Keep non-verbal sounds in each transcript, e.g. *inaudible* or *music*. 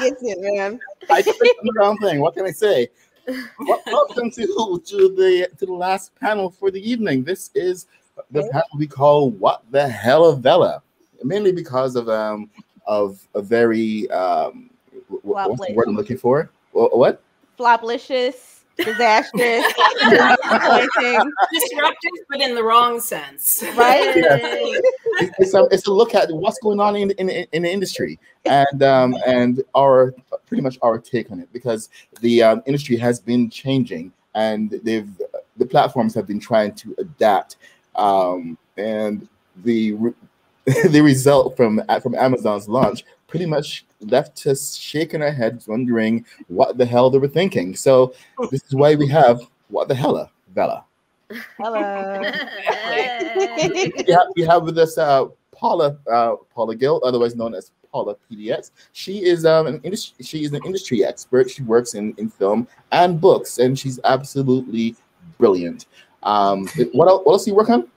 gets it, man. I think the wrong thing. What can I say? Welcome to, to the to the last panel for the evening. This is the panel we call "What the Hell of Vella," mainly because of um of a very um what's the word I'm looking for? What? Floplicious disastrous, *laughs* disruptive, but in the wrong sense, right? *laughs* Yeah. It's, a, it's a look at what's going on in, in, in the industry and um, and our pretty much our take on it because the um, industry has been changing and they've the platforms have been trying to adapt um, and the *laughs* the result from from Amazon's launch pretty much left us shaking our heads, wondering what the hell they were thinking. So this is why we have what the hella, Vella. Hello. we, have, we have with us uh, Paula uh, Paula Gill, otherwise known as Paula PDX. She is um, an industry she is an industry expert. She works in, in film and books, and she's absolutely brilliant. Um, what else, what else do you work on?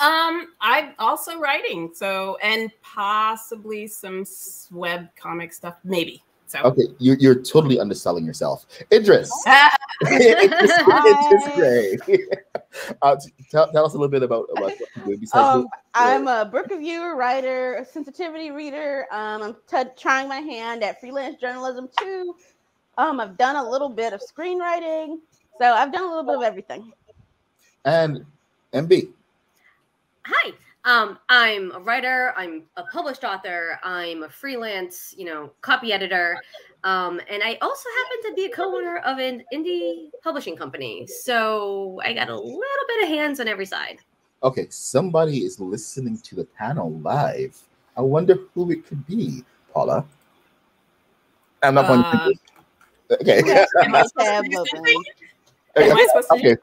Um, I'm also writing, so and possibly some web comic stuff, maybe. So okay, you're, you're totally underselling yourself, Idris. *laughs* Idris, Idris Grey. *laughs* uh, tell, tell us a little bit about, about what you do. Besides um, I'm a book reviewer, writer, sensitivity reader. Um, I'm t- trying my hand at freelance journalism too. Um, I've done a little bit of screenwriting, so I've done a little bit of everything. And MB. Hi. Um, I'm a writer. I'm a published author. I'm a freelance, you know, copy editor, um, and I also happen to be a co-owner of an indie publishing company. So I got a little bit of hands on every side. Okay, somebody is listening to the panel live. I wonder who it could be, Paula. I'm not uh, Okay. *laughs* Am I supposed to okay,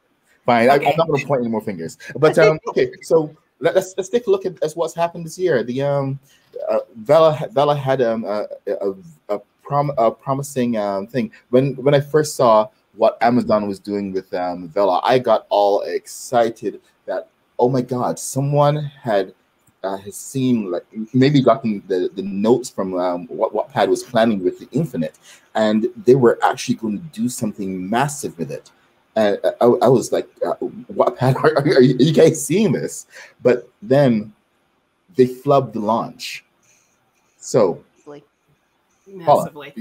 fine. Okay. I, am not going to point any more fingers. But um, okay, so let's let's take a look at, at what's happened this year. The um, uh, Vella Vella had um, a, a, a, prom, a promising um, thing when when I first saw what Amazon was doing with um, Vella, I got all excited that oh my god, someone had uh, has seen like maybe gotten the, the notes from um, what Wattpad was planning with the Infinite, and they were actually going to do something massive with it. And I, I was like, uh, what are, are, you guys seeing this? But then they flubbed the launch. So like, massively.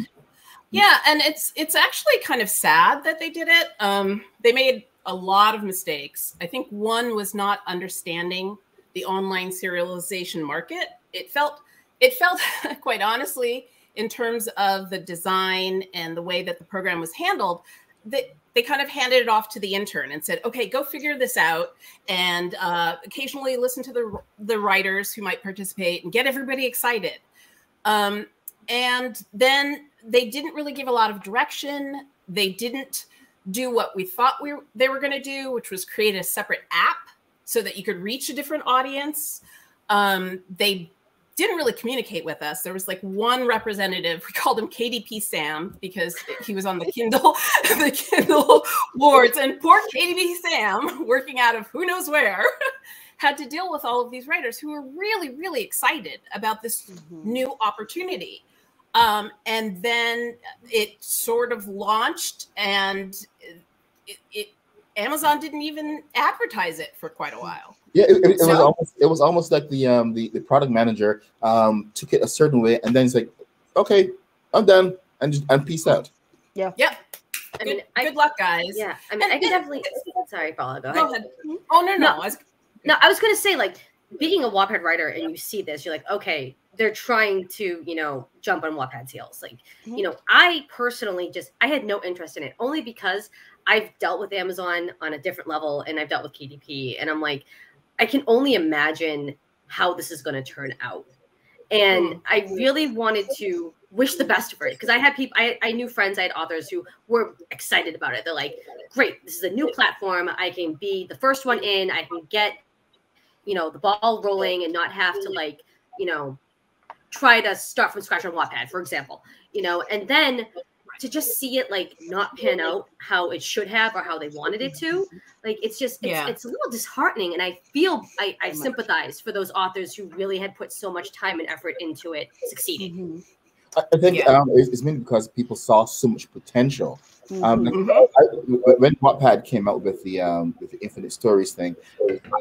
Yeah, and it's it's actually kind of sad that they did it. Um, they made a lot of mistakes. I think one was not understanding the online serialization market. It felt it felt *laughs* quite honestly in terms of the design and the way that the program was handled that they kind of handed it off to the intern and said, "Okay, go figure this out, and uh, occasionally listen to the the writers who might participate and get everybody excited." Um, and then they didn't really give a lot of direction. They didn't do what we thought we they were going to do, which was create a separate app so that you could reach a different audience. Um, they didn't really communicate with us. There was like one representative. We called him KDP Sam because he was on the Kindle, *laughs* the Kindle wards, and poor KDP Sam, working out of who knows where, *laughs* had to deal with all of these writers who were really, really excited about this mm-hmm. new opportunity. Um, and then it sort of launched, and it, it Amazon didn't even advertise it for quite a while. Yeah, it, it, so, was almost it was almost like the um the, the product manager um took it a certain way and then he's like, okay, I'm done and just and peace out. Yeah. Yeah. I mean, good, I, luck, guys. Yeah, I mean, I can definitely. *laughs* Sorry, Paula. Go, go ahead. ahead. Oh no, no. No, I was, no, I was gonna say like being a Wattpad writer and you see this, you're like, okay, they're trying to, you know, jump on Wattpad's heels. Like, mm-hmm. you know, I personally just I had no interest in it only because I've dealt with Amazon on a different level and I've dealt with KDP. And I'm like, I can only imagine how this is going to turn out. And hmm. I really wanted to wish the best for it because I had people, I, I knew friends, I had authors who were excited about it. They're like, great, this is a new platform. I can be the first one in, I can get, you know, the ball rolling and not have to like, you know, try to start from scratch on Wattpad, for example, you know, and then to just see it like not pan out how it should have or how they wanted it to, like it's just it's, yeah. it's a little disheartening. And I feel I, I sympathize for those authors who really had put so much time and effort into it succeeding. Mm-hmm. I think yeah. um, it's, it's mainly because people saw so much potential. Um, mm-hmm. I, when Wattpad came out with the um, with the Infinite Stories thing,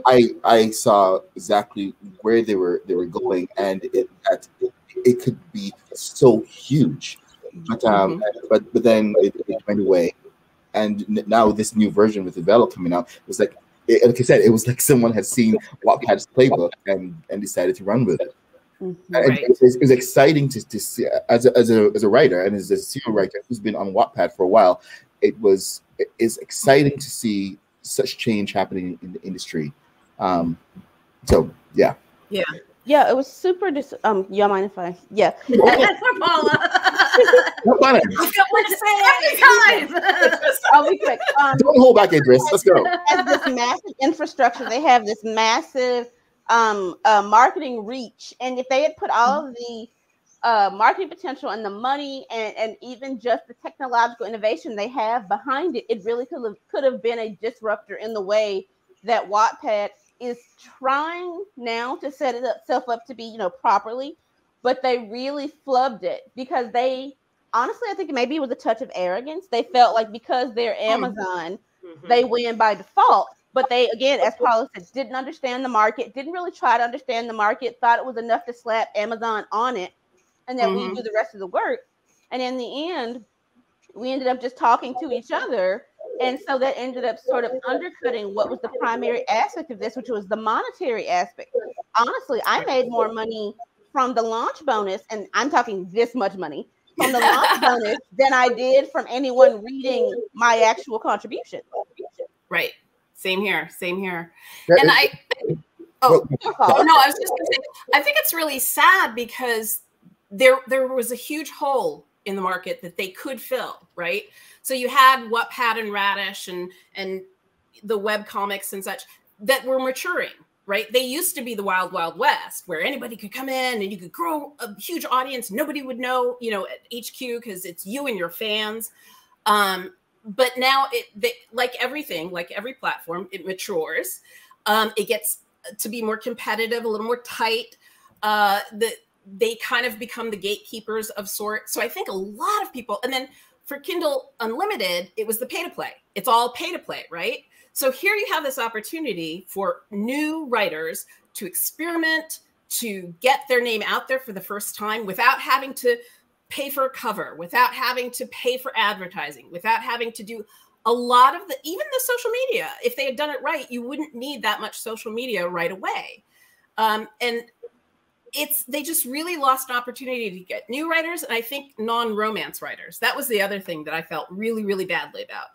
I I saw exactly where they were they were going, and it that it, it could be so huge. But um, mm-hmm. but but then it, it, went away, and now this new version with the Vella coming out was like, it, like I said, it was like someone had seen Wattpad's playbook and and decided to run with it. Mm-hmm. Right. It, it, was exciting to, to see as a, as a as a writer and as a serial writer who's been on Wattpad for a while. It was it is exciting to see such change happening in the industry. Um, so yeah, yeah. Yeah, it was super. Dis- um, you mind if I? Yeah, *laughs* *laughs* Paula. I've got more to say every time. *laughs* I'll be quick. Um, Don't hold back, Idris. Let's go. Has this massive infrastructure. They have this massive um, uh, marketing reach. And if they had put all of the uh, marketing potential and the money and, and even just the technological innovation they have behind it, it really could have could have been a disruptor in the way that Wattpad is trying now to set itself up to be, you know, properly, but they really flubbed it because they honestly, I think maybe it was a touch of arrogance. They felt like because they're mm-hmm. Amazon, mm-hmm. they win by default but they again as paula said didn't understand the market didn't really try to understand the market thought it was enough to slap amazon on it and then mm-hmm. we do the rest of the work and in the end we ended up just talking to each other and so that ended up sort of undercutting what was the primary aspect of this which was the monetary aspect honestly i made more money from the launch bonus and i'm talking this much money from the launch *laughs* bonus than i did from anyone reading my actual contribution right same here. Same here. Yeah, and I, oh, oh no, I was just going to say, I think it's really sad because there there was a huge hole in the market that they could fill, right? So you had Wattpad and Radish and and the web comics and such that were maturing, right? They used to be the wild, wild west where anybody could come in and you could grow a huge audience. Nobody would know, you know, at HQ because it's you and your fans. Um, but now it they, like everything like every platform it matures um, it gets to be more competitive a little more tight uh, the, they kind of become the gatekeepers of sort so i think a lot of people and then for kindle unlimited it was the pay to play it's all pay to play right so here you have this opportunity for new writers to experiment to get their name out there for the first time without having to pay for a cover, without having to pay for advertising, without having to do a lot of the even the social media. If they had done it right, you wouldn't need that much social media right away. Um, and it's they just really lost an opportunity to get new writers and I think non-romance writers. That was the other thing that I felt really, really badly about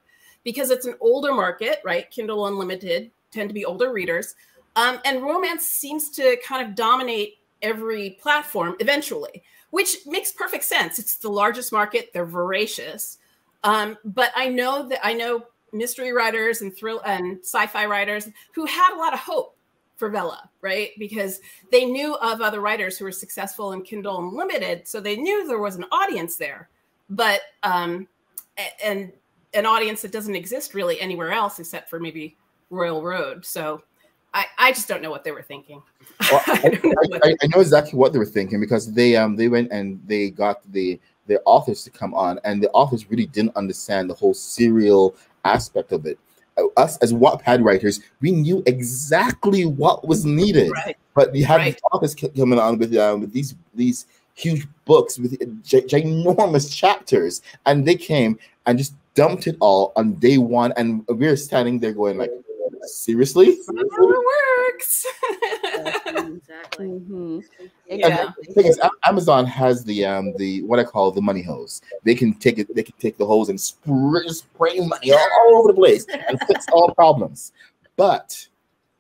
because it's an older market, right? Kindle Unlimited tend to be older readers. Um, and romance seems to kind of dominate every platform eventually which makes perfect sense. It's the largest market. They're voracious. Um, but I know that I know mystery writers and thrill and sci-fi writers who had a lot of hope for Vella, right? Because they knew of other writers who were successful in Kindle Unlimited, so they knew there was an audience there, but um, and an audience that doesn't exist really anywhere else except for maybe Royal Road. So I, I just don't know what they were thinking. Well, *laughs* I, know I, I, know exactly what they were thinking because they um they went and they got the the authors to come on, and the authors really didn't understand the whole serial aspect of it. Uh, us as Wattpad writers, we knew exactly what was needed, right. but you had right. the authors coming on with um, with these these huge books with ginormous chapters, and they came and just dumped it all on day one, and we we're standing there going like seriously? works. exactly. Mm-hmm. Yeah. the thing is, Amazon has the um the what I call the money hose. They can take it. They can take the hose and spray, spray money all over the place and fix all problems. But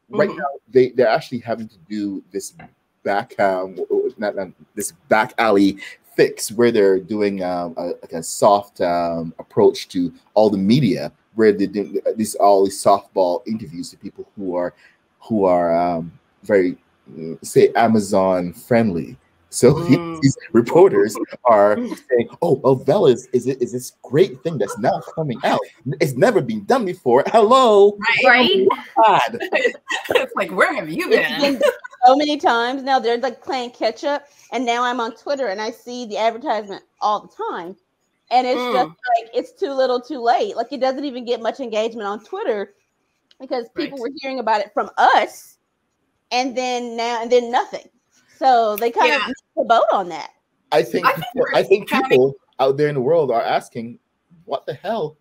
right mm-hmm. now, they they're actually having to do this back um not, not this back alley fix where they're doing um, a, like a soft um, approach to all the media where they do these all these softball interviews to people who are who are um, very say Amazon friendly So *laughs* mm. these reporters are *laughs* saying, "Oh, well, Vella is is, is this great thing that's now coming out. It's never been done before. Hello, right? God. *laughs* it's like, where have you been? Been? So many times now. They're like playing catch up, and now I'm on Twitter and I see the advertisement all the time, and it's mm. just like it's too little, too late. Like it doesn't even get much engagement on Twitter because people right. were hearing about it from us, and then now and then nothing. So they kind yeah. of the boat on that. I think I think, people, I think people out there in the world are asking, "What the hell?"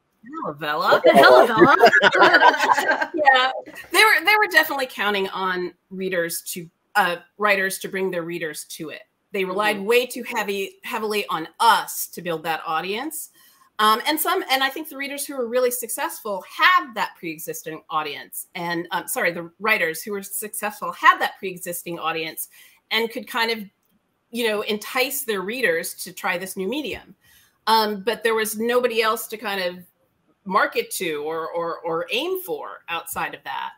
Vella. What the hell, Vella? *laughs* *laughs* yeah, they were they were definitely counting on readers to uh, writers to bring their readers to it. They relied mm-hmm. way too heavy heavily on us to build that audience. Um, and some, and I think the readers who were really successful had that pre-existing audience, and um, sorry, the writers who were successful had that pre-existing audience, and could kind of, you know, entice their readers to try this new medium. Um, but there was nobody else to kind of market to or or, or aim for outside of that.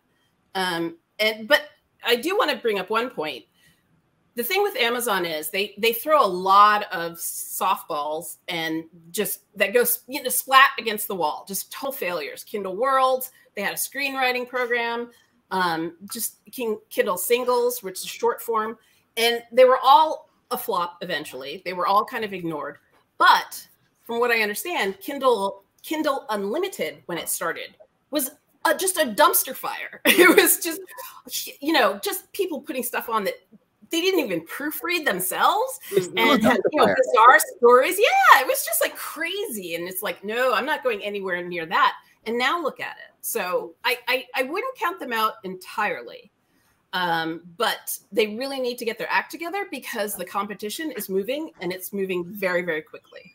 Um, and but I do want to bring up one point. The thing with Amazon is they they throw a lot of softballs and just that goes you know splat against the wall, just total failures. Kindle Worlds, they had a screenwriting program, um, just Kindle Singles, which is short form and they were all a flop eventually. They were all kind of ignored. But from what I understand, Kindle Kindle Unlimited when it started was a, just a dumpster fire. *laughs* it was just you know just people putting stuff on that they didn't even proofread themselves and had, you know, bizarre stories. Yeah, it was just like crazy. And it's like, no, I'm not going anywhere near that. And now look at it. So I, I, I wouldn't count them out entirely. Um, but they really need to get their act together because the competition is moving and it's moving very, very quickly.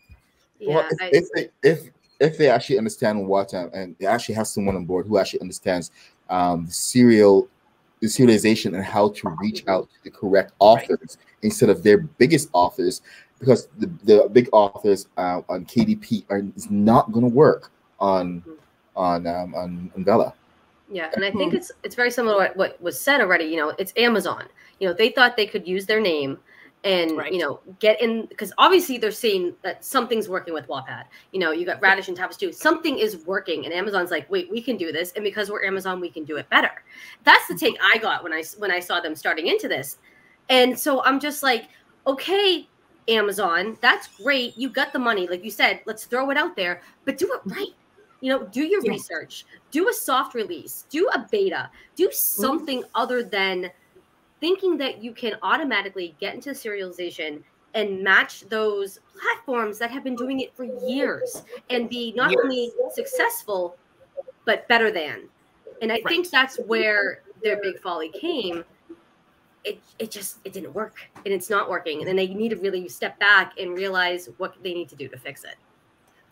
Yeah, well, if, I, if, they, if if they actually understand what um, and they actually have someone on board who actually understands um, the serial the serialization and how to reach out to the correct authors right. instead of their biggest authors because the, the big authors uh, on KDP are is not going to work on mm-hmm. on um, on, on Vella. Yeah, and I think it's it's very similar to what, what was said already. You know, it's Amazon. You know, they thought they could use their name and right. you know get in because obviously they're seeing that something's working with Wattpad. You know, you got Radish and Tapas too. Something is working, and Amazon's like, wait, we can do this, and because we're Amazon, we can do it better. That's the mm-hmm. take I got when I when I saw them starting into this, and so I'm just like, okay, Amazon, that's great. You got the money, like you said. Let's throw it out there, but do it right you know do your yeah. research do a soft release do a beta do mm-hmm. something mm-hmm. other than thinking that you can automatically get into serialization and match those platforms that have been doing it for years and be not yes. only successful but better than and i right. think that's where their big folly came it, it just it didn't work and it's not working and then they need to really step back and realize what they need to do to fix it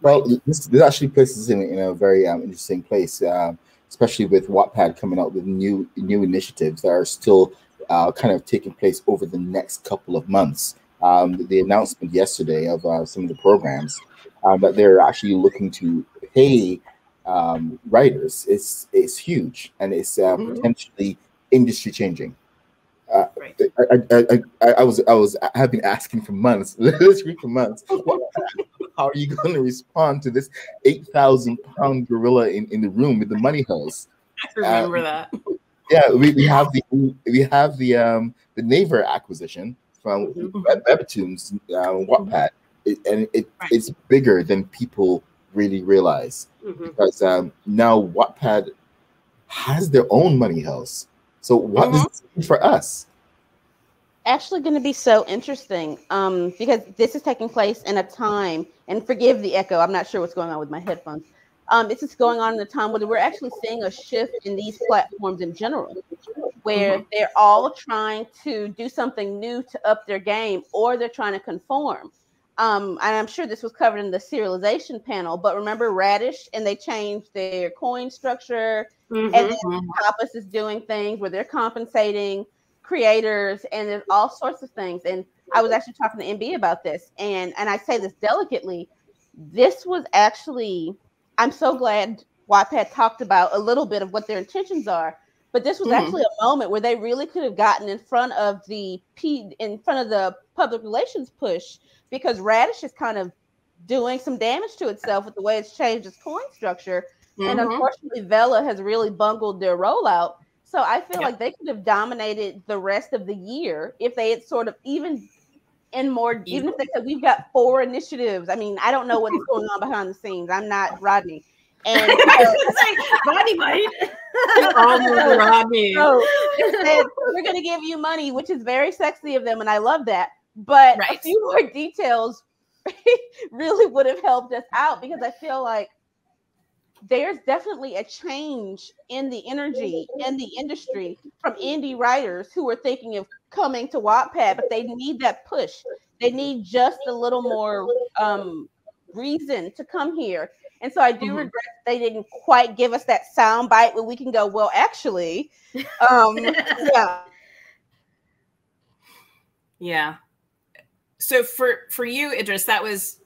well, this, this actually places in in a very um, interesting place, uh, especially with Wattpad coming out with new new initiatives that are still uh, kind of taking place over the next couple of months. Um, the announcement yesterday of uh, some of the programs um, that they're actually looking to pay um, writers is is huge and it's uh, mm-hmm. potentially industry changing. Uh, right. I, I, I, I, was I was I have been asking for months, *laughs* literally for months. *laughs* how are you going to respond to this eight thousand pound gorilla in, in the room with the money hose? I remember um, that. Yeah, we, we have the we have the um the Naver acquisition from mm-hmm. Webtoons um, Wattpad, it, and it, right. it's bigger than people really realize mm-hmm. because um, now Wattpad has their own money house so what mm-hmm. does this mean for us? Actually, going to be so interesting um, because this is taking place in a time, and forgive the echo. I'm not sure what's going on with my headphones. Um, this is going on in a time where we're actually seeing a shift in these platforms in general, where mm-hmm. they're all trying to do something new to up their game, or they're trying to conform. Um, and I'm sure this was covered in the serialization panel, but remember Radish and they changed their coin structure. Mm-hmm. And then is doing things where they're compensating creators and there's all sorts of things. And I was actually talking to MB about this, and and I say this delicately. This was actually, I'm so glad Wattpad talked about a little bit of what their intentions are, but this was mm-hmm. actually a moment where they really could have gotten in front of the P in front of the public relations push because Radish is kind of doing some damage to itself with the way it's changed its coin structure. Mm-hmm. And unfortunately, Vella has really bungled their rollout. So I feel yep. like they could have dominated the rest of the year if they had sort of even in more, even if they said we've got four initiatives. I mean, I don't know what's going on behind the scenes. I'm not Rodney. And *laughs* Rodney might. *laughs* Rodney. So said, we're going to give you money, which is very sexy of them, and I love that. But right. a few more details *laughs* really would have helped us out because I feel like there's definitely a change in the energy in the industry from indie writers who are thinking of coming to Wattpad, but they need that push. They need just a little more um, reason to come here. And so I do mm-hmm. regret they didn't quite give us that sound bite where we can go, well, actually, um, *laughs* yeah. Yeah. So for for you, Idris, that was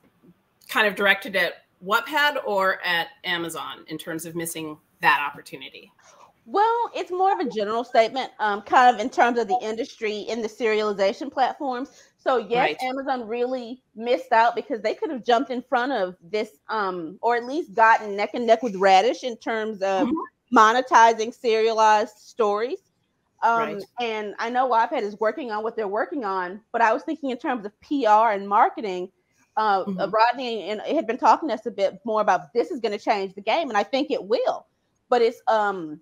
kind of directed at Wattpad or at Amazon in terms of missing that opportunity? Well, it's more of a general statement, um, kind of in terms of the industry in the serialization platforms. So yes, right. Amazon really missed out because they could have jumped in front of this, um, or at least gotten neck and neck with Radish in terms of mm-hmm. monetizing serialized stories. Um, right. And I know Wattpad is working on what they're working on, but I was thinking in terms of PR and marketing uh, mm-hmm. Rodney and had been talking to us a bit more about this is going to change the game, and I think it will. But it's um,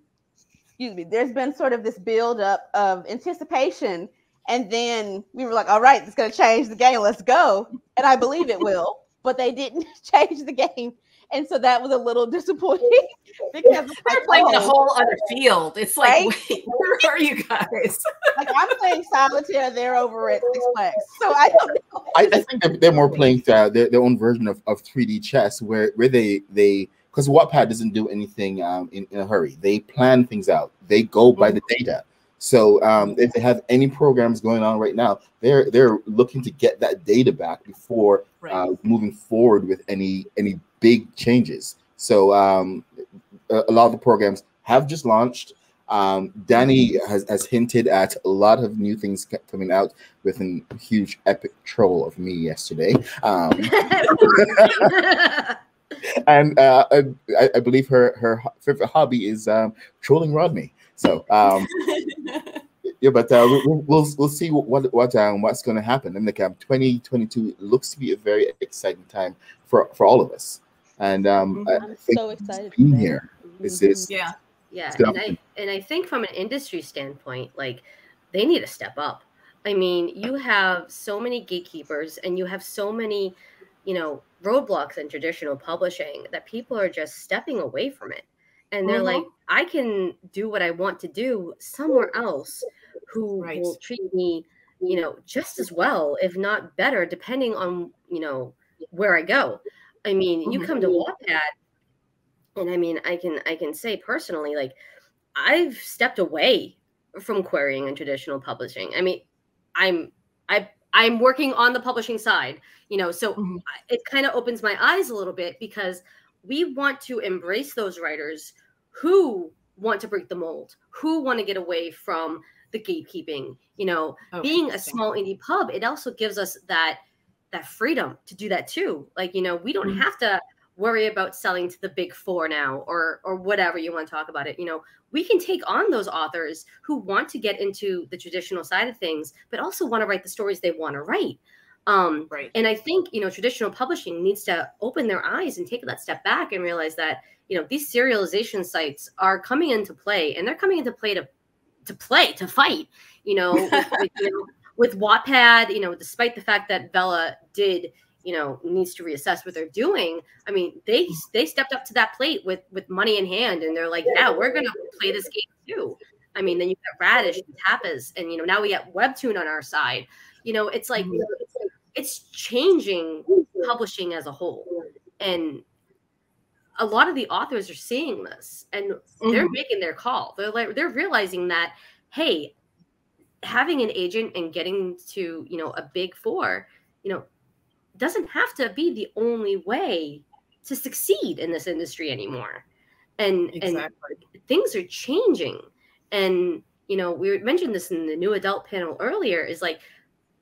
excuse me. There's been sort of this build up of anticipation, and then we were like, "All right, it's going to change the game. Let's go!" And I believe it will. But they didn't *laughs* change the game, and so that was a little *laughs* disappointing because they're playing in a whole other field. It's like, right? wait, *laughs* where are you guys? like I'm playing solitaire, they're over at Six Flags, so I don't know. I, I think they're more playing uh, their, their own version of, of 3D chess, where where they they because Wattpad doesn't do anything um, in, in a hurry. They plan things out. They go by the data. So um, if they have any programs going on right now, they're they're looking to get that data back before right. uh, moving forward with any any big changes. So um, a, lot of the programs have just launched. Um, Danny has, has hinted at a lot of new things coming out with a huge epic troll of me yesterday. Um, *laughs* and uh, I, I, believe her her favorite hobby is um, trolling Rodney. So um, *laughs* yeah, but uh, we'll, we'll, we'll see what what um, what's going to happen in the camp. 2022 looks to be a very exciting time for for all of us. And um, mm-hmm. I'm so excited being here. This mm-hmm. is yeah, yeah. And I and I think from an industry standpoint, like they need to step up. I mean, you have so many gatekeepers, and you have so many, you know, roadblocks in traditional publishing that people are just stepping away from it. And they're mm-hmm. like, I can do what I want to do somewhere else who right. will treat me, you know, just as well, if not better, depending on, you know, where I go. I mean, you come to mm-hmm. Wattpad, and I mean, I can I can say personally, like I've stepped away from querying and traditional publishing. I mean, I'm I I'm working on the publishing side, you know, so mm-hmm. it kind of opens my eyes a little bit because we want to embrace those writers who want to break the mold, who want to get away from the gatekeeping. You know, oh, being a small indie pub, it also gives us that that freedom to do that too. Like, you know, we don't mm-hmm. have to worry about selling to the big four now or or whatever you want to talk about it. You know, we can take on those authors who want to get into the traditional side of things, but also want to write the stories they want to write. Um, right. And I think you know traditional publishing needs to open their eyes and take that step back and realize that you know these serialization sites are coming into play, and they're coming into play to to play to fight. You know, with, *laughs* with, you know with Wattpad, you know, despite the fact that Vella did, you know, needs to reassess what they're doing. I mean, they they stepped up to that plate with with money in hand, and they're like, yeah, we're gonna play this game too. I mean, then you got Radish and Tapas, and you know, now we got Webtoon on our side. You know, it's like it's changing publishing as a whole, and a lot of the authors are seeing this, and they're mm-hmm. making their call. They're like they're realizing that, hey, having an agent and getting to you know a big four you know doesn't have to be the only way to succeed in this industry anymore and exactly. and things are changing And you know, we mentioned this in the new adult panel earlier. Is like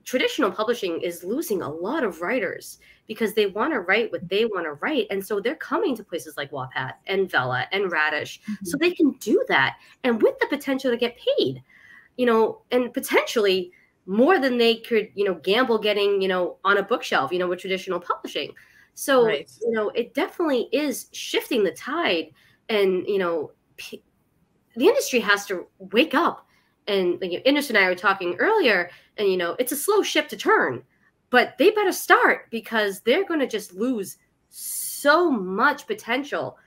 traditional publishing is losing a lot of writers because they want to write what they want to write. And so they're coming to places like Wattpad and Vella and Radish mm-hmm. so they can do that and with the potential to get paid, you know, and potentially more than they could, you know, gamble getting, you know, on a bookshelf, you know, with traditional publishing. So, right. you know, it definitely is shifting the tide and, you know, p- the industry has to wake up and like Innes and I were talking earlier, and you know, it's a slow ship to turn but they better start because they're going to just lose so much potential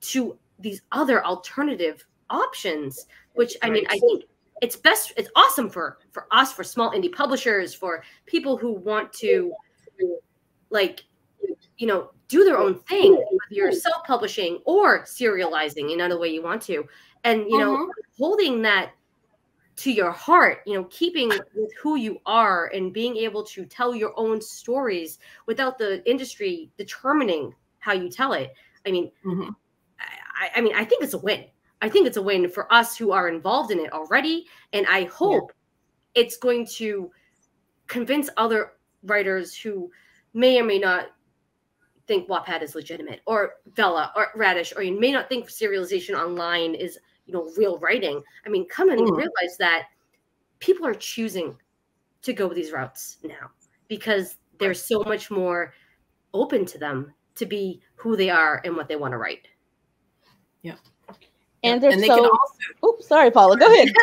to these other alternative options which i mean i think it's best it's awesome for for us for small indie publishers for people who want to like you know do their own thing whether you're self-publishing or serializing in another way you want to and you know uh-huh. holding that to your heart you know keeping with who you are and being able to tell your own stories without the industry determining how you tell it i mean mm-hmm. I, I, mean i think it's a win i think it's a win for us who are involved in it already and i hope yeah. it's going to convince other writers who may or may not think Wattpad is legitimate or Vella or Radish, or you may not think serialization online is you know real writing i mean come and mm. realize that people are choosing to go these routes now because there's so much more open to them to be who they are and what they want to write yeah and they're and they so can also oops sorry paula. Go ahead. *laughs* *laughs*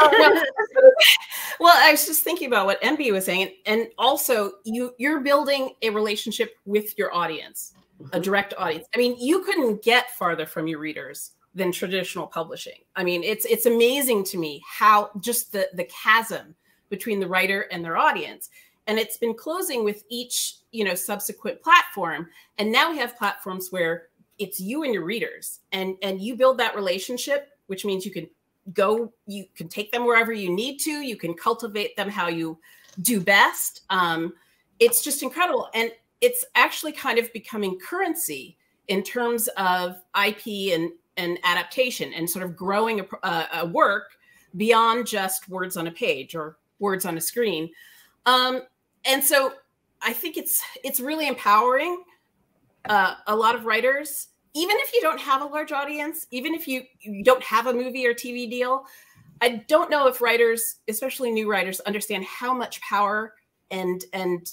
Oh, *laughs* well i was just thinking about what mb was saying and also you you're building a relationship with your audience mm-hmm. a direct audience. I mean you couldn't get farther from your readers than traditional publishing. I mean, it's it's amazing to me how just the the chasm between the writer and their audience. And it's been closing with each you know subsequent platform. And now we have platforms where it's you and your readers and and you build that relationship which means you can go you can take them wherever you need to you can cultivate them how you do best um, it's just incredible and it's actually kind of becoming currency in terms of ip and and adaptation and sort of growing a, a, work beyond just words on a page or words on a screen. Um, and so I think it's it's really empowering uh, a lot of writers, even if you don't have a large audience, even if you you don't have a movie or TV deal. I don't know if writers, especially new writers, understand how much power and and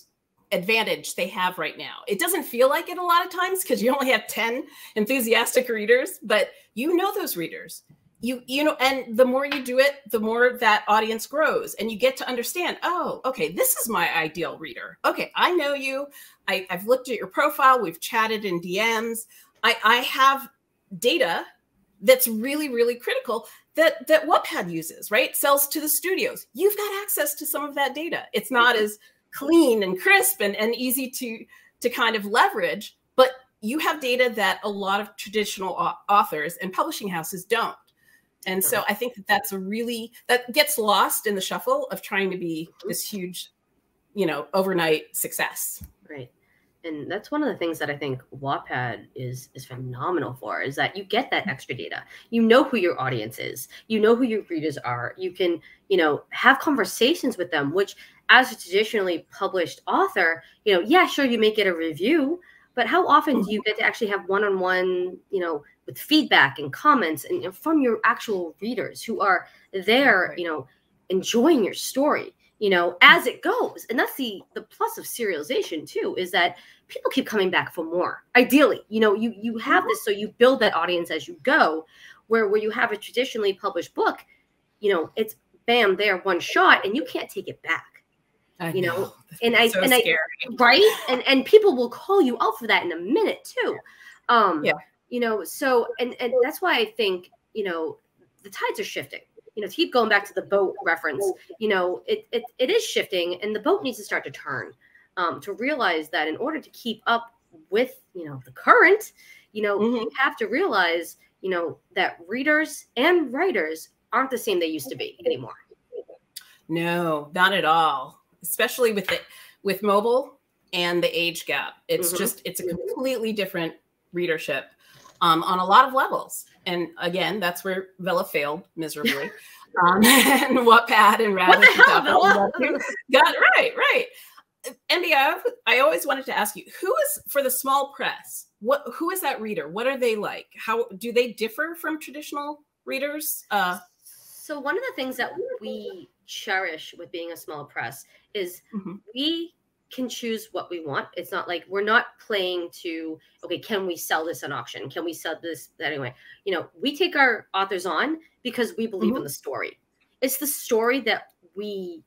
advantage they have right now. It doesn't feel like it a lot of times because you only have 10 enthusiastic readers, but you know those readers. You you know and the more you do it, the more that audience grows and you get to understand, oh, okay, this is my ideal reader. Okay, I know you. I, I've looked at your profile, we've chatted in DMs. I, I have data that's really, really critical that that Wattpad uses, right? Sells to the studios. You've got access to some of that data. It's not mm-hmm. as clean and crisp and, and easy to to kind of leverage but you have data that a lot of traditional authors and publishing houses don't and so i think that that's a really that gets lost in the shuffle of trying to be mm-hmm. this huge you know overnight success right and that's one of the things that I think Wattpad is is phenomenal for is that you get that extra data. You know who your audience is. You know who your readers are. You can, you know, have conversations with them, which as a traditionally published author, you know, yeah, sure, you may get a review, but how often do you mm-hmm. get to actually have one-on-one, you know, with feedback and comments and, and from your actual readers who are there, you know, enjoying your story, you know, as it goes. And that's the the plus of serialization too, is that people keep coming back for more. Ideally, you know, you you have this so you build that audience as you go, where where you have a traditionally published book, you know, it's bam, there one shot and you can't take it back I you know, know. *laughs* and I so and scary. I right and and people will call you out for that in a minute too. Um yeah. You know, so and and that's why I think, you know, the tides are shifting. You know, to keep going back to the boat reference, you know, it it, it is shifting and the boat needs to start to turn. Um, to realize that in order to keep up with, you know, the current, you know, mm-hmm. you have to realize, you know, that readers and writers aren't the same they used to be anymore. No, not at all especially with it with mobile and the age gap. It's mm-hmm. just it's a completely different readership. Um, on a lot of levels. And again, that's where Vella failed miserably. *laughs* um, and Wattpad and Radish got right, right. MB, I, I always wanted to ask you, who is for the small press? What who is that reader? What are they like? How do they differ from traditional readers? Uh, so one of the things that we cherish with being a small press is mm-hmm. we can choose what we want. It's not like we're not playing to okay, can we sell this on auction? Can we sell this anyway? You know, we take our authors on because we believe mm-hmm. in the story. It's the story that we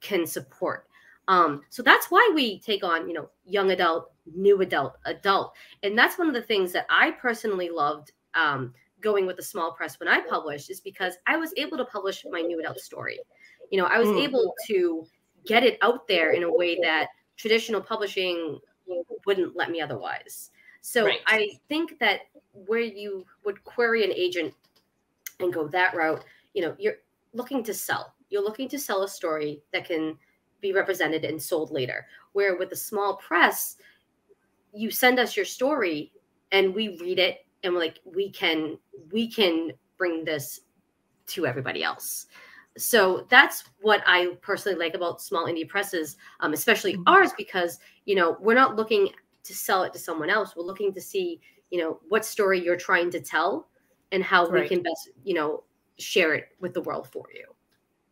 can support. Um, so that's why we take on, you know, young adult, new adult, adult, and that's one of the things that I personally loved um, going with the small press when I published is because I was able to publish my new adult story. You know, I was mm. able to get it out there in a way that traditional publishing wouldn't let me otherwise. So right. I think that where you would query an agent and go that route, you know, you're looking to sell. You're looking to sell a story that can be represented and sold later. Where with a small press, you send us your story and we read it and we're like, we can we can bring this to everybody else so that's what I personally like about small indie presses, um, especially mm-hmm. ours, because you know we're not looking to sell it to someone else. We're looking to see you know what story you're trying to tell and how right. we can best you know share it with the world for you.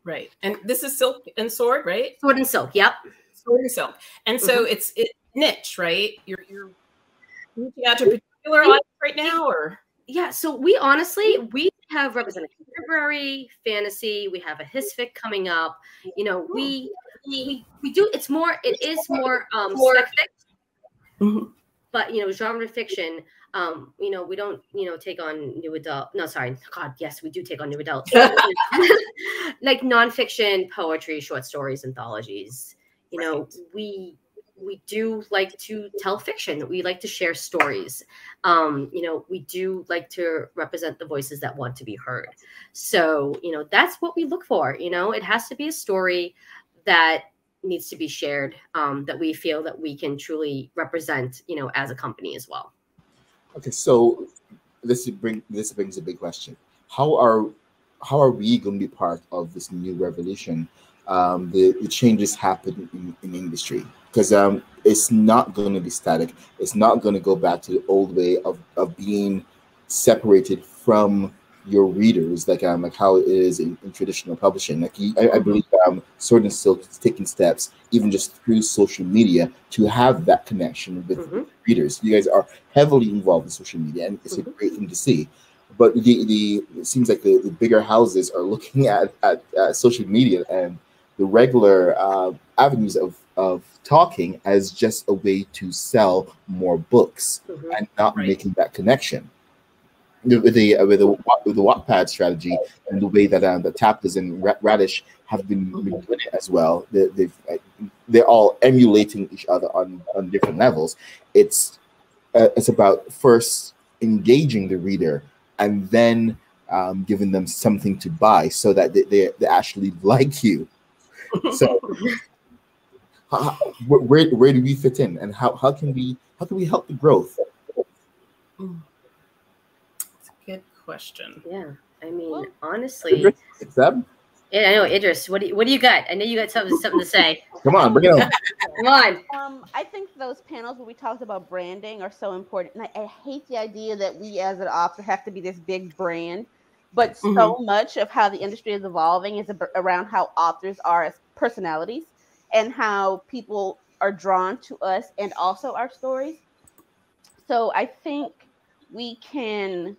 Right, and this is silk and sword, right? Sword and silk. Yep. Sword and silk, and so mm-hmm. it's it niche, right? You're you're reaching out to a particular audience right now, or yeah. So we honestly we have represented contemporary fantasy. We have a hisfic coming up. You know, we we we do. It's more. It is more um, mm-hmm. but you know, genre fiction. Um, you know, we don't, you know, take on new adult. No, sorry, God, yes, we do take on new adult, *laughs* like nonfiction, poetry, short stories, anthologies. You know, we we do like to tell fiction. We like to share stories. Um, you know, we do like to represent the voices that want to be heard. So, you know, that's what we look for. You know, it has to be a story that needs to be shared um, that we feel that we can truly represent, you know, as a company as well. Okay, so this bring this brings a big question. How are how are we going to be part of this new revolution? Um, the, the changes happen in, in industry because um, it's not going to be static. It's not going to go back to the old way of, of being separated from your readers, like um, like how it is in, in traditional publishing. Like I, I, believe um, Sword and Silk is taking steps, even just through social media, to have that connection with mm-hmm. readers. You guys are heavily involved in social media, and it's mm-hmm. a great thing to see. But the, the it seems like the, the bigger houses are looking *laughs* at, at, at social media and the regular uh, avenues of of talking as just a way to sell more books mm-hmm. and not right. making that connection. With the uh, with the with the Wattpad strategy and the way that um, the Tapas and Radish have been, been mm-hmm. doing it as well, they, they've uh, they're all emulating each other on on different levels. It's uh, it's about first engaging the reader and then um, giving them something to buy so that they, they, they actually *laughs* like you. So *laughs* how, where, where do we fit in and how, how can we how can we help the growth that's a good question yeah i mean well, honestly yeah, I know Idris. What do you, what do you got? I know you got something something to say. *laughs* Come on, bring it on. Come on. Um, I think those panels where we talked about branding are so important, and I, I hate the idea that we as an author have to be this big brand. But mm-hmm. so much of how the industry is evolving is around how authors are as personalities and how people are drawn to us and also our stories. So I think we can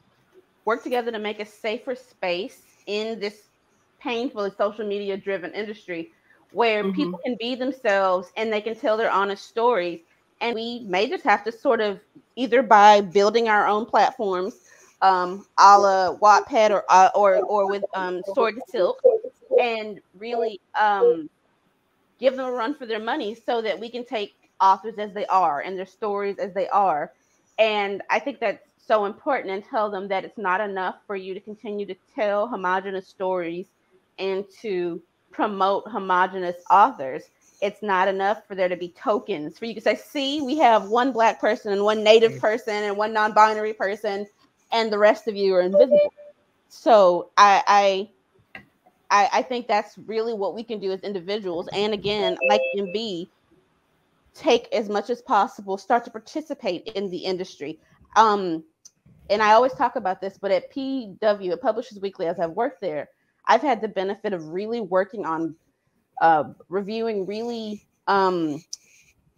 work together to make a safer space in this painfully social media driven industry where mm-hmm. people can be themselves and they can tell their honest stories. And we may just have to sort of either by building our own platforms, um, a la Wattpad or uh, or or with um, Sword to Silk, and really um, give them a run for their money so that we can take authors as they are and their stories as they are. And I think that's so important and tell them that it's not enough for you to continue to tell homogenous stories and to promote homogenous authors. it's not enough for there to be tokens for you to say, see, we have one black person and one native person and one non-binary person, and the rest of you are invisible. So I I I, I think that's really what we can do as individuals. And again, like MB, take as much as possible, start to participate in the industry. Um, and I always talk about this, but at PW, at Publishers Weekly, as I've worked there, I've had the benefit of really working on uh, reviewing really um,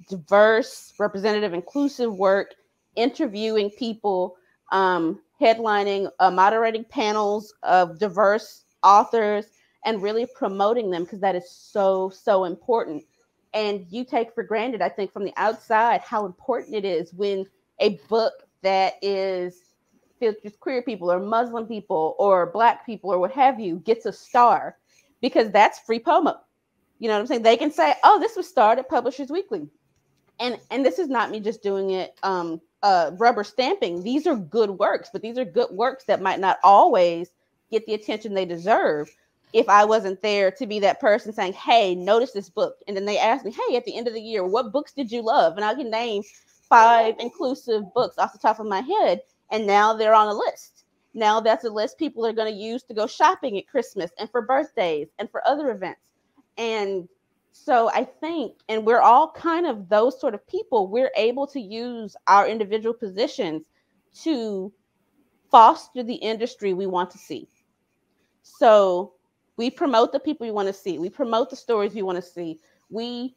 diverse, representative, inclusive work, interviewing people, um, headlining, uh, moderating panels of diverse authors, and really promoting them because that is so, so important. And you take for granted, I think, from the outside, how important it is when a book that is features queer people or Muslim people or black people or what have you gets a star because that's free promo. You know what I'm saying? They can say, "Oh, this was started Publishers Weekly," and and this is not me just doing it um, uh, rubber stamping. These are good works, but these are good works that might not always get the attention they deserve. If I wasn't there to be that person saying, "Hey, notice this book," and then they ask me, "Hey, at the end of the year, what books did you love?" and I can name five inclusive books off the top of my head, and now they're on a list. Now that's a list people are going to use to go shopping at Christmas and for birthdays and for other events and so I think, and we're all kind of those sort of people, we're able to use our individual positions to foster the industry we want to see. So we promote the people we want to see, we promote the stories we want to see, we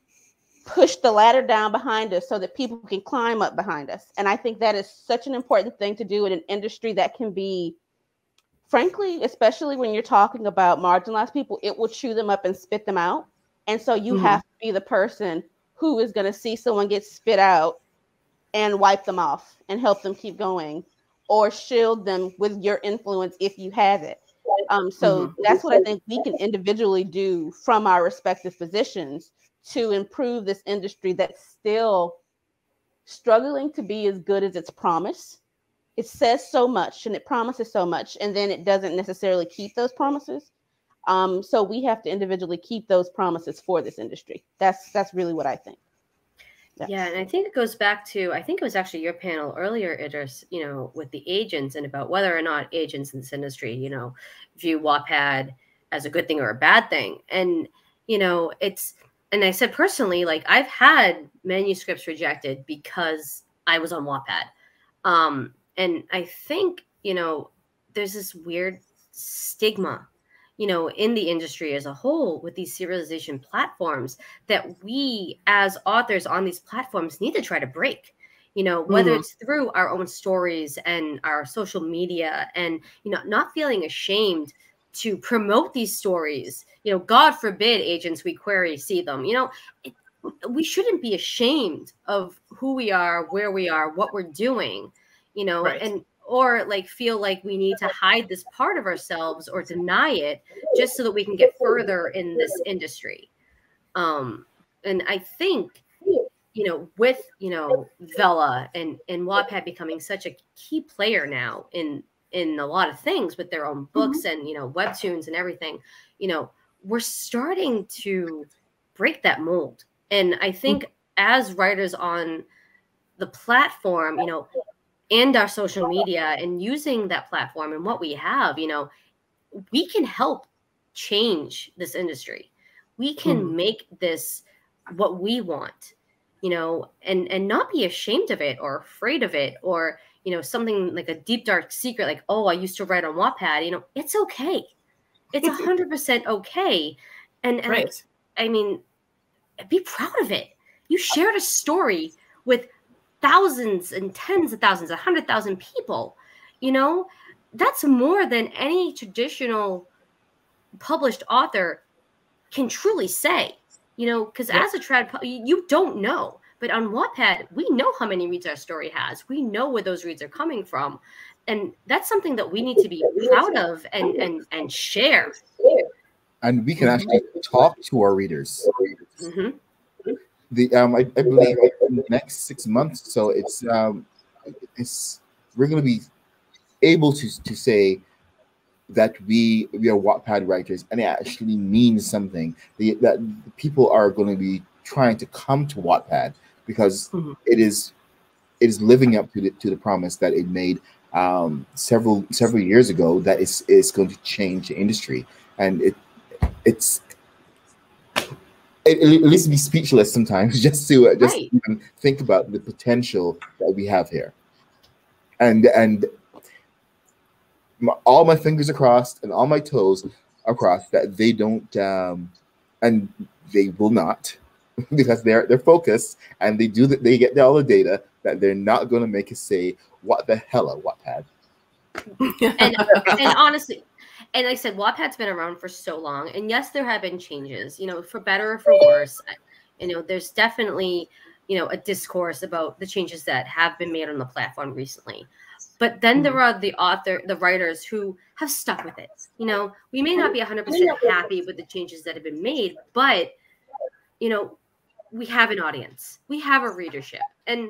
push the ladder down behind us so that people can climb up behind us. And I think that is such an important thing to do in an industry that can be frankly, especially when you're talking about marginalized people, it will chew them up and spit them out. And so you mm-hmm. have to be the person who is going to see someone get spit out and wipe them off and help them keep going or shield them with your influence if you have it. Um, so mm-hmm. that's what I think we can individually do from our respective positions to improve this industry that's still struggling to be as good as its promise it says so much and it promises so much and then it doesn't necessarily keep those promises um, so we have to individually keep those promises for this industry. That's that's really what i think. Yeah. yeah and i think it goes back to i think it was actually your panel earlier idris you know with the agents and about whether or not agents in this industry you know view wattpad as a good thing or a bad thing. And you know it's and i said personally like i've had manuscripts rejected because i was on wattpad um and I think, you know, there's this weird stigma, you know, in the industry as a whole with these serialization platforms that we as authors on these platforms need to try to break you know whether mm-hmm. it's through our own stories and our social media and you know not feeling ashamed to promote these stories you know god forbid agents we query see them you know it, we shouldn't be ashamed of who we are where we are what we're doing you know, right. and or like feel like we need to hide this part of ourselves or deny it just so that we can get further in this industry. Um, and I think, you know, with you know Vella and and Wattpad becoming such a key player now in in a lot of things with their own books mm-hmm. and you know webtoons and everything, you know, we're starting to break that mold. And I think mm-hmm. as writers on the platform, you know, and our social media and using that platform and what we have, you know, we can help change this industry. We can mm. make this what we want, you know, and and not be ashamed of it or afraid of it or you know something like a deep dark secret like oh I used to write on Wattpad. You know, it's okay. It's a hundred percent okay. And, and right. I, I mean, be proud of it. You shared a story with thousands and tens of thousands, a hundred thousand people, you know, that's more than any traditional published author can truly say, you know, because yeah. as a trad, you don't know. But on Wattpad, we know how many reads our story has. We know where those reads are coming from. And that's something that we need to be proud of and and and share. And we can actually talk to our readers. Mm-hmm the um, I, I believe in the next six months. So it's um, it's we're going to be able to to say that we we are Wattpad writers, and it actually means something. The, that people are going to be trying to come to Wattpad because mm-hmm. it is it is living up to the to the promise that it made um, several several years ago that it's, it's going to change the industry, and it it's it, it leaves me speechless sometimes *laughs* just to uh, just right. think about the potential that we have here, and and my, all my fingers are crossed and all my toes are crossed that they don't um, and they will not *laughs* because they're they're focused and they do that they get all the data that they're not going to make us say what the hell a Wattpad. *laughs* and, and honestly, and like I said, Wattpad's been around for so long, and yes, there have been changes. You know, for better or for worse. You know, there's definitely you know a discourse about the changes that have been made on the platform recently. But then there mm-hmm. are the author, the writers who have stuck with it. You know, we may not be 100% happy with the changes that have been made, but you know, we have an audience, we have a readership, and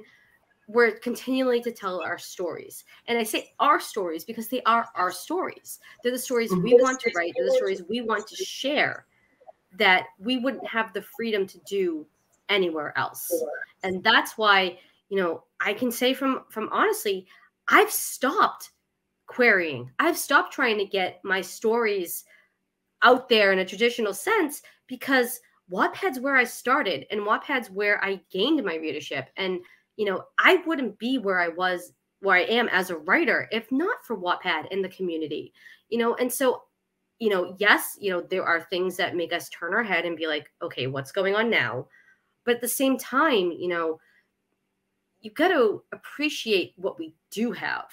we're continually to tell our stories. And I say our stories because they are our stories. They're the stories we want to write, they're the stories we want to share that we wouldn't have the freedom to do anywhere else. And that's why, you know, I can say from from honestly, I've stopped querying. I've stopped trying to get my stories out there in a traditional sense because Wattpad's where I started and Wattpad's where I gained my readership. And, you know, I wouldn't be where I was, where I am as a writer if not for Wattpad in the community, you know. And so, you know, yes, you know, there are things that make us turn our head and be like, okay, what's going on now? But at the same time, you know, you got to appreciate what we do have,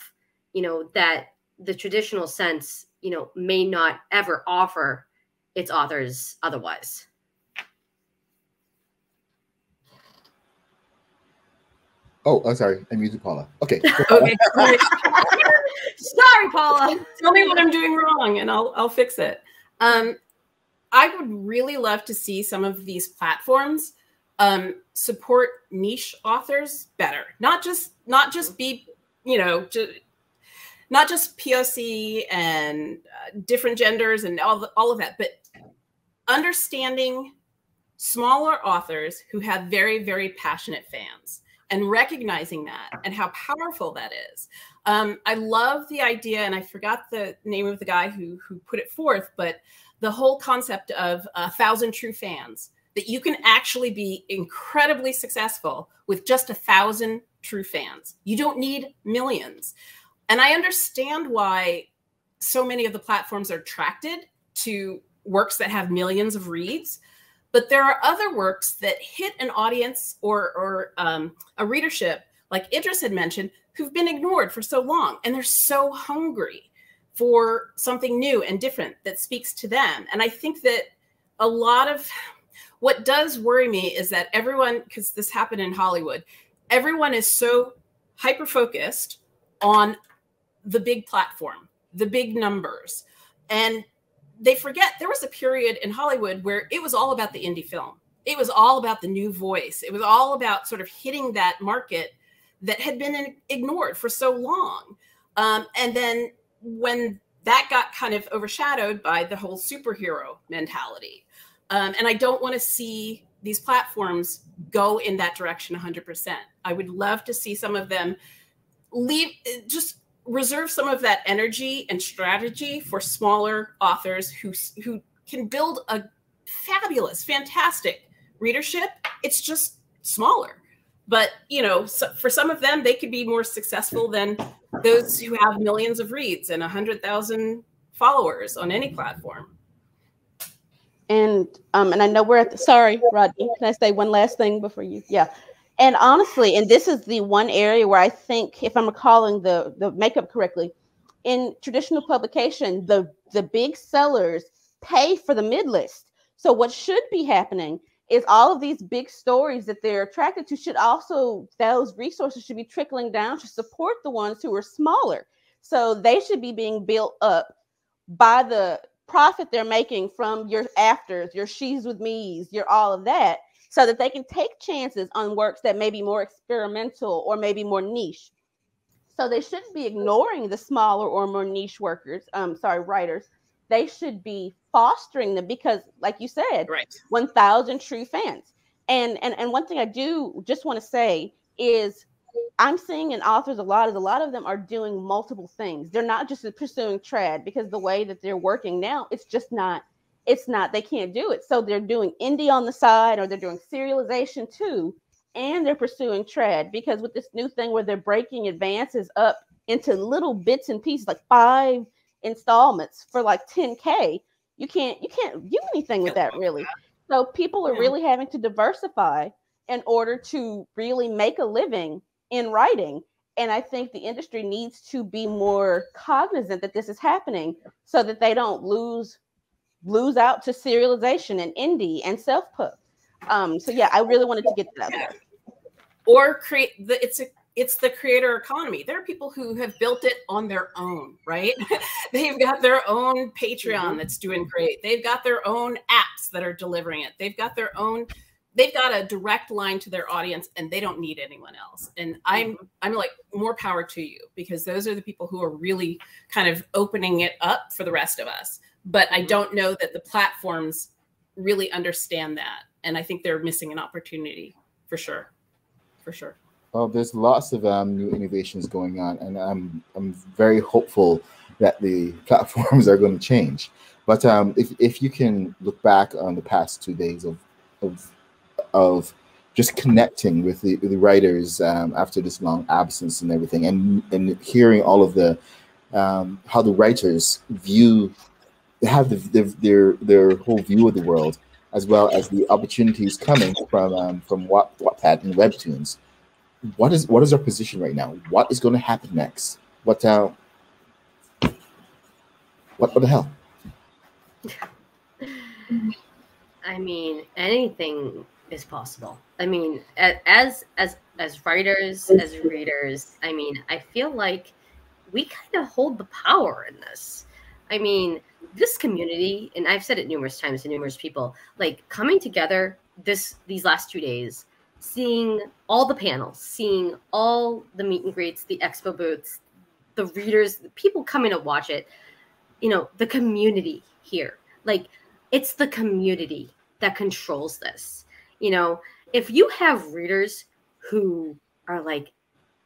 you know, that the traditional sense, you know, may not ever offer its authors otherwise. Oh, I'm sorry. I muted Paula. Okay. *laughs* okay. *laughs* sorry, Paula. Tell me what I'm doing wrong, and I'll I'll fix it. Um, I would really love to see some of these platforms um, support niche authors better. Not just not just be you know just, not just POC and uh, different genders and all the, all of that, but understanding smaller authors who have very very passionate fans and recognizing that and how powerful that is. Um, I love the idea, and I forgot the name of the guy who who put it forth, but the whole concept of a thousand true fans that you can actually be incredibly successful with just a thousand true fans. You don't need millions. And I understand why so many of the platforms are attracted to works that have millions of reads. But there are other works that hit an audience or, or um, a readership, like Idris had mentioned, who've been ignored for so long. And they're so hungry for something new and different that speaks to them. And I think that a lot of what does worry me is that everyone, because this happened in Hollywood, everyone is so hyper focused on the big platform, the big numbers. And they forget there was a period in Hollywood where it was all about the indie film. It was all about the new voice. It was all about sort of hitting that market that had been ignored for so long. Um, and then when that got kind of overshadowed by the whole superhero mentality, um, and I don't want to see these platforms go in that direction 100%. I would love to see some of them leave, just reserve some of that energy and strategy for smaller authors who, who can build a fabulous, fantastic readership. It's just smaller. But, you know, so for some of them, they could be more successful than those who have millions of reads and 100,000 followers on any platform and um and i know we're at the sorry rodney can i say one last thing before you yeah and honestly and this is the one area where i think if i'm recalling the the makeup correctly in traditional publication the the big sellers pay for the mid list so what should be happening is all of these big stories that they're attracted to should also those resources should be trickling down to support the ones who are smaller. So they should be being built up by the profit they're making from your afters, your she's with me's, your all of that, so that they can take chances on works that may be more experimental or maybe more niche. So they shouldn't be ignoring the smaller or more niche workers, um, sorry, writers. They should be fostering them because, like you said, right. 1,000 true fans. And and and one thing I do just want to say is I'm seeing in authors a lot of a lot of them are doing multiple things. They're not just pursuing trad because the way that they're working now, it's just not it's not they can't do it. So they're doing indie on the side or they're doing serialization too and they're pursuing trad because with this new thing where they're breaking advances up into little bits and pieces like five installments for like 10k, you can't you can't do anything with that really. So people are really having to diversify in order to really make a living in writing. And I think the industry needs to be more cognizant that this is happening so that they don't lose lose out to serialization and indie and self-pub. Um, so yeah, I really wanted to get that out there. Or create the it's a it's the creator economy. There are people who have built it on their own, right? *laughs* They've got their own Patreon mm-hmm. that's doing great. They've got their own apps that are delivering it. They've got their own they've got a direct line to their audience and they don't need anyone else and i'm mm-hmm. i'm like more power to you because those are the people who are really kind of opening it up for the rest of us but i mm-hmm. don't know that the platforms really understand that and i think they're missing an opportunity for sure for sure well there's lots of um, new innovations going on and i'm i'm very hopeful that the *laughs* platforms are going to change but um, if, if you can look back on the past two days of, of of just connecting with the, the writers um, after this long absence and everything, and and hearing all of the um, how the writers view have the, the, their their whole view of the world, as well as the opportunities coming from um, from Watt, Wattpad and Webtoons. What is what is our position right now? What is going to happen next? What uh, what, what the hell? *laughs* I mean, anything is possible. I mean, as as as writers, as readers, I mean, I feel like we kind of hold the power in this. I mean, this community, and I've said it numerous times to numerous people, like coming together this these last two days, seeing all the panels, seeing all the meet and greets, the expo booths, the readers, the people coming to watch it, you know, the community here. Like it's the community that controls this you know, if you have readers who are like,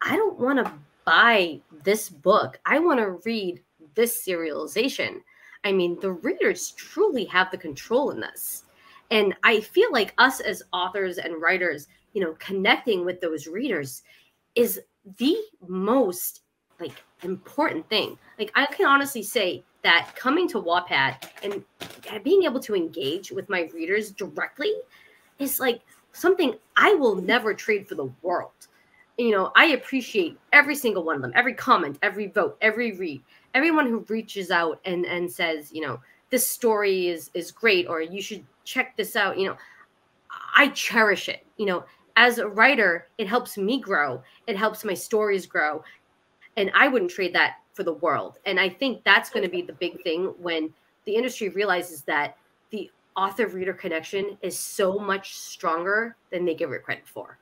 I don't want to buy this book, I want to read this serialization. I mean, the readers truly have the control in this. And I feel like us as authors and writers, you know, connecting with those readers is the most like important thing. Like I can honestly say that coming to Wattpad and being able to engage with my readers directly is like something I will never trade for the world. You know, I appreciate every single one of them, every comment, every vote, every read, everyone who reaches out and and says, you know, this story is is great or you should check this out. You know, I cherish it. You know, as a writer, it helps me grow. It helps my stories grow, and I wouldn't trade that for the world. And I think that's going to be the big thing when the industry realizes that the author reader connection is so much stronger than they give it credit for.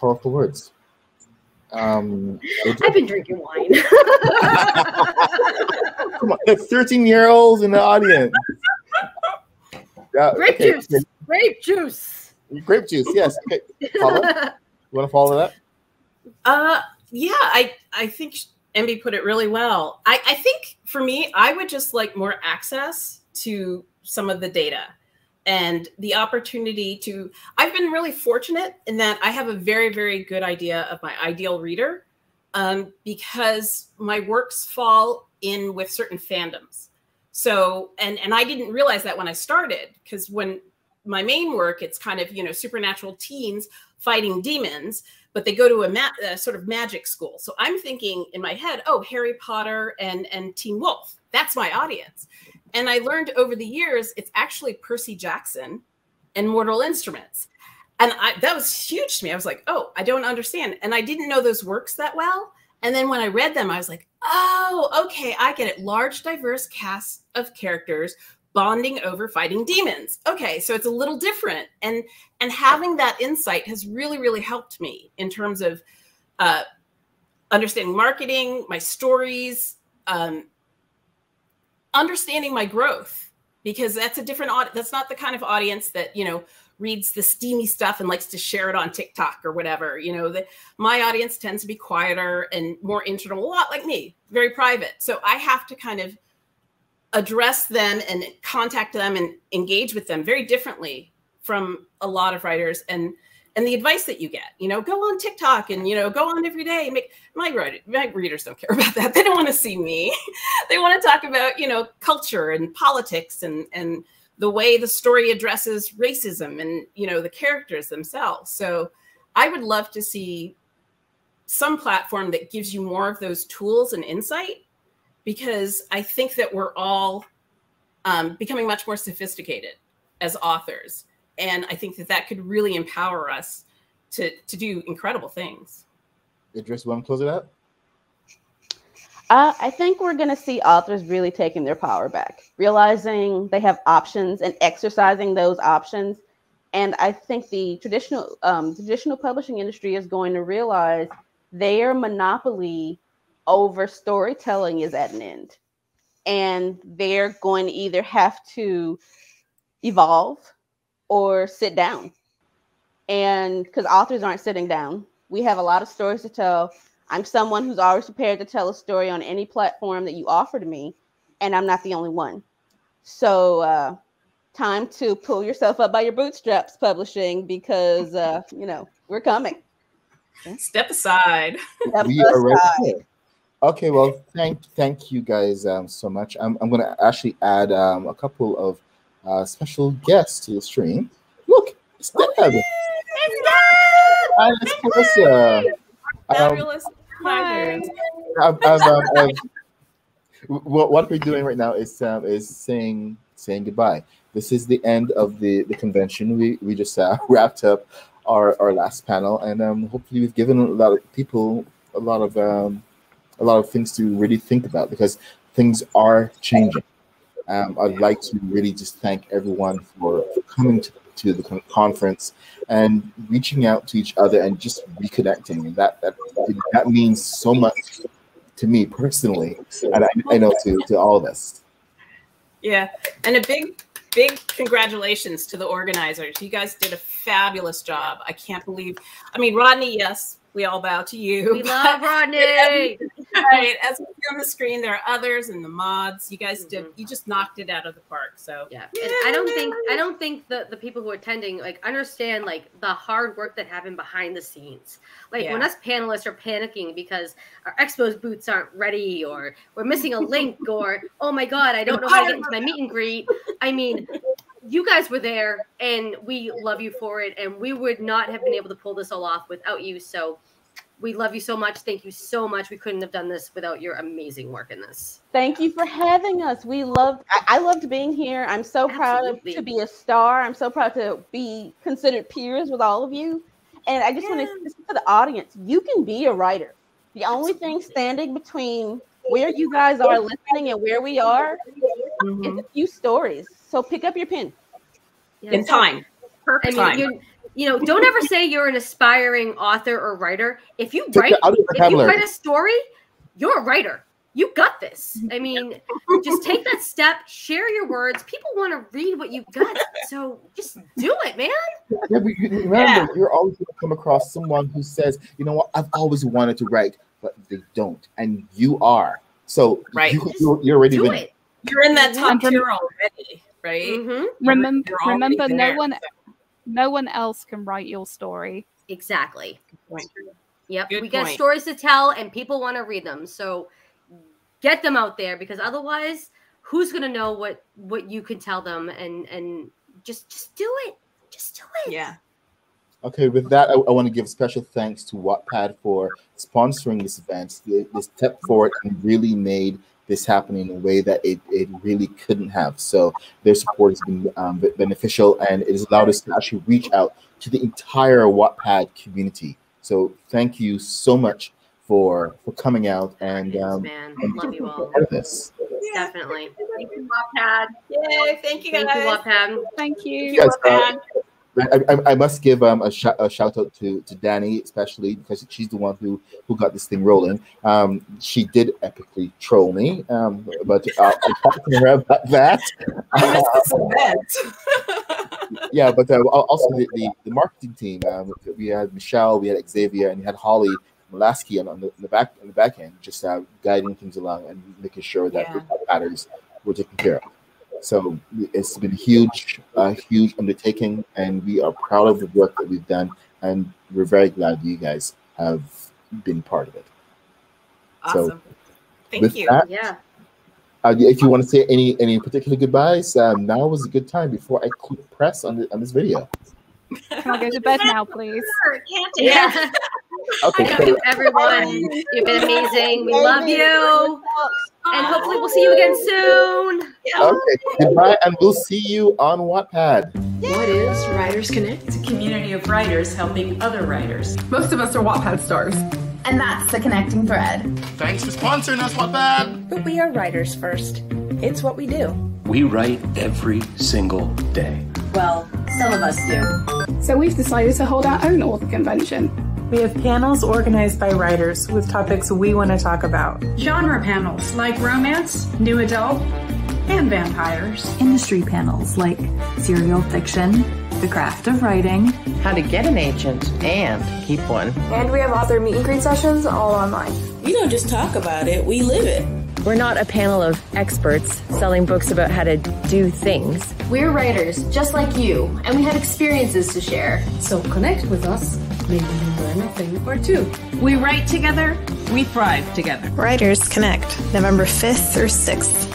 Powerful words. Um, I've been drinking wine. *laughs* Come on, there's 13 year olds in the audience. Yeah, grape okay. juice. Grape juice. Grape juice. Yes. Okay. Paula, you want to follow that? *laughs* Uh, yeah. I I think MB put it really well. I, I think for me, I would just like more access to some of the data and the opportunity to. I've been really fortunate in that I have a very, very good idea of my ideal reader um, because my works fall in with certain fandoms. So, and and I didn't realize that when I started because when my main work, it's kind of you know supernatural teens fighting demons but they go to a, a, sort of magic school. So I'm thinking in my head, oh, Harry Potter and and Teen Wolf. That's my audience. And I learned over the years it's actually Percy Jackson and Mortal Instruments. And I, that was huge to me. I was like, oh, I don't understand. And I didn't know those works that well. And then when I read them, I was like, oh, okay, I get it. Large, diverse cast of characters bonding over fighting demons. Okay, so it's a little different, and and having that insight has really really helped me in terms of uh, understanding marketing, my stories, um, understanding my growth. because that's a different. That's not the kind of audience that, you know, reads the steamy stuff and likes to share it on TikTok or whatever. You know, that my audience tends to be quieter and more internal, a lot like me, very private. So I have to kind of address them and contact them and engage with them very differently from a lot of writers and and the advice that you get you know go on tiktok and you know go on every day make my my readers don't care *laughs* about that. They don't want to see me. *laughs* They want to talk about you know culture and politics and and the way the story addresses racism and you know the characters themselves. So i would love to see some platform that gives you more of those tools and insight because I think that we're all um, becoming much more sophisticated as authors. And I think that that could really empower us to, to do incredible things. Idris, want to close it out? Uh, I think we're going to see authors really taking their power back, realizing they have options and exercising those options. And I think the traditional um, traditional publishing industry is going to realize their monopoly over storytelling is at an end. And they're going to either have to evolve or sit down. And because authors aren't sitting down, we have a lot of stories to tell. I'm someone who's always prepared to tell a story on any platform that you offer to me, and I'm not the only one. So, uh, time to pull yourself up by your bootstraps, publishing, because uh, you know we're coming. Step aside. Step we aside. are ready. Okay, well, thank thank you guys um, so much. I'm, I'm going to actually add um, a couple of uh, special guest to the stream. Look, it's Deb. Oh, Hi, it's Clarissa. Fabulous. Hi. I've, I've, um, what, what we're doing right now is um, is saying saying goodbye. This is the end of the, the convention. We we just uh, *laughs* wrapped up our, our last panel, and um, hopefully we've given a lot of people a lot of um, a lot of things to really think about because things are changing. Um, I'd like to really just thank everyone for, coming to, to, the conference and reaching out to each other and just reconnecting. That that that means so much to me personally, and I, I know to to all of us. Yeah, and a big big congratulations to the organizers. You guys did a fabulous job. I can't believe. I mean, Rodney, yes, we all bow to you. We love Rodney. *laughs* right. As we see on the screen, there are others and the mods. You guys did mm-hmm. you just knocked it out of the park. So yeah. And I don't think I don't think the, the people who are attending like understand like the hard work that happened behind the scenes. Like yeah. when us panelists are panicking because our expos boots aren't ready or we're missing a link *laughs* or oh my god, I don't know how to get into my meet and greet. I mean, you guys were there and we love you for it and we would not have been able to pull this all off without you. So we love you so much. Thank you so much. We couldn't have done this without your amazing work in this. Thank you for having us. We loved i, loved being here. I'm so Absolutely. proud to be a star. I'm so proud to be considered peers with all of you. And i just yeah. want to say to the audience. You can be a writer. The only thing standing between where you guys are listening and where we are mm-hmm. is a few stories so pick up your pen. In time. Perfect. time. You, you know, don't ever say you're an aspiring author or writer. If you write, if you write a story, you're a writer. You got this. I mean, just take that step, share your words. People want to read what you've got. So just do it, man. Yeah, but you, remember, yeah. you're always going to come across someone who says, you know what, I've always wanted to write, but they don't. And you are. So right. you, you're, you're already do it. You're in that top tier already right? Mm-hmm. Remember, remember, no there, one, so. no one else can write your story. Exactly. Yep, Good we point. got stories to tell, and people want to read them. So get them out there because otherwise, who's gonna know what what you can tell them? And and just just do it. Just do it. Yeah. Okay, with that, I, I, want to give special thanks to Wattpad for sponsoring this event. They, they stepped forward and really made this happening in a way that it, it really couldn't have. So their support has been um, beneficial and it has allowed us to actually reach out to the entire Wattpad community. So thank you so much for for coming out and um, man, love you all. this. Definitely. Thank you, Wattpad. Yay! Thank you, guys. Thank you, Wattpad. Thank you. Thank you, Wattpad. I, I, I, must give um, a, sh- a, shout out to, to Danny, especially because she's the one who, who got this thing rolling. Um, she did epically troll me, um, but uh, talking about that. *laughs* yeah, but uh, also the, the, the, marketing team. Um, we had Michelle, we had Xavier, and we had Holly Malasky on, on, the, the, back on the back end, just uh, guiding things along and making sure that yeah. the patterns were taken care of. So it's been a huge, uh, huge undertaking, and we are proud of the work that we've done, and we're very glad you guys have been part of it. Awesome. So, Thank you. That, yeah. Uh, if you want to say any any particular goodbyes, um, now is a good time before I click press on the, on this video. *laughs* Can I go to bed now, please? Yeah. *laughs* *laughs* okay. Thank you, everyone. You've been amazing. We love you. And hopefully we'll see you again soon. Okay. Goodbye, and we'll see you on Wattpad. What is Writers Connect? It's a community of writers helping other writers. Most of us are Wattpad stars. And that's the connecting thread. Thanks for sponsoring us, Wattpad. But we are writers first. It's what we do. We write every single day. Well, some of us do. So we've decided to hold our own author convention. We have panels organized by writers with topics we want to talk about. Genre panels like romance, new adult, and vampires. Industry panels like serial fiction, the craft of writing, how to get an agent and keep one. And we have author meet and greet sessions all online. We don't just talk about it, we live it. We're not a panel of experts selling books about how to do things. We're writers, just like you, and we have experiences to share. So connect with us. Maybe you learn a thing or two. We write together, we thrive together. Writers Connect, November 5th through 6th.